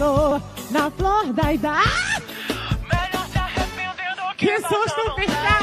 tô na flor da idade. Melhor se arrepender do que Que susto, ficar.